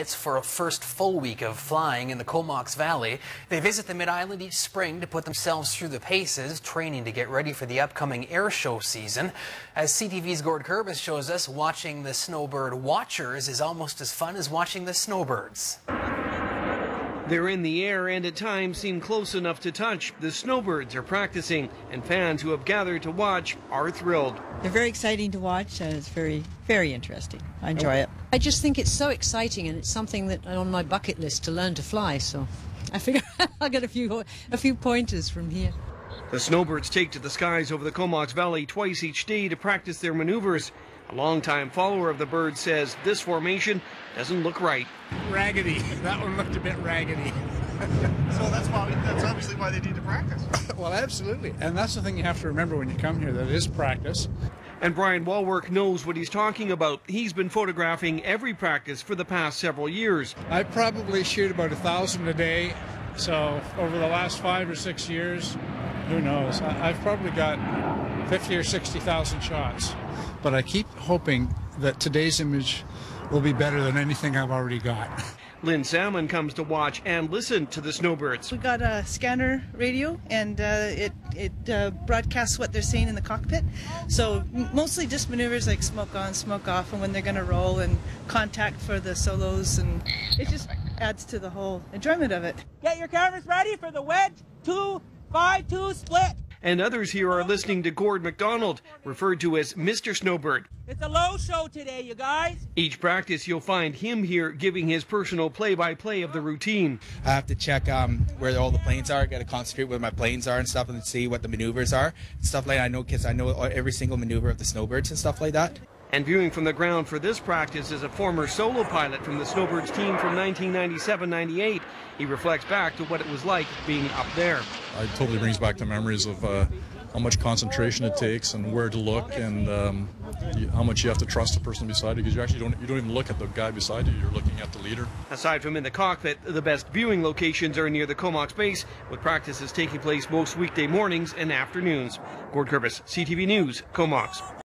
It's for a first full week of flying in the Comox Valley. They visit the Mid-Island each spring to put themselves through the paces, training to get ready for the upcoming air show season. As CTV's Gord Kurbis shows us, watching the snowbird watchers is almost as fun as watching the snowbirds. They're in the air and at times seem close enough to touch. The snowbirds are practicing, and fans who have gathered to watch are thrilled. They're very exciting to watch, and it's very, very interesting. I enjoy it. I just think it's so exciting, and it's something that on my bucket list to learn to fly. So I figure I'll get a few a few pointers from here. The snowbirds take to the skies over the Comox Valley twice each day to practice their maneuvers. A longtime follower of the bird says this formation doesn't look right. Raggedy. That one looked a bit raggedy. so that's why that's obviously why they need to practice. well, absolutely. And that's the thing you have to remember when you come here that it is practice. And Brian Walwork knows what he's talking about. He's been photographing every practice for the past several years. I probably shoot about a thousand a day. So over the last five or six years, who knows? I've probably got 50 or 60,000 shots. But I keep hoping that today's image will be better than anything I've already got. Lynn Salmon comes to watch and listen to the snowbirds. We got a scanner radio, and uh, it it uh, broadcasts what they're seeing in the cockpit. So mostly just maneuvers like smoke on, smoke off, and when they're going to roll, and contact for the solos, and it just adds to the whole enjoyment of it. Get your cameras ready for the wedge two five two split and others here are listening to Gord McDonald, referred to as Mr. Snowbird. It's a low show today, you guys. Each practice, you'll find him here giving his personal play-by-play of the routine. I have to check um, where all the planes are. I got to concentrate where my planes are and stuff, and see what the maneuvers are, and stuff like that. I know because I know every single maneuver of the snowbirds and stuff like that. And viewing from the ground for this practice is a former solo pilot from the Snowbirds team from 1997-98. He reflects back to what it was like being up there. It totally brings back the memories of uh, how much concentration it takes and where to look and um, how much you have to trust the person beside you because you actually don't you don't even look at the guy beside you you're looking at the leader aside from in the cockpit the best viewing locations are near the comox base with practices taking place most weekday mornings and afternoons gord kurbis ctv news comox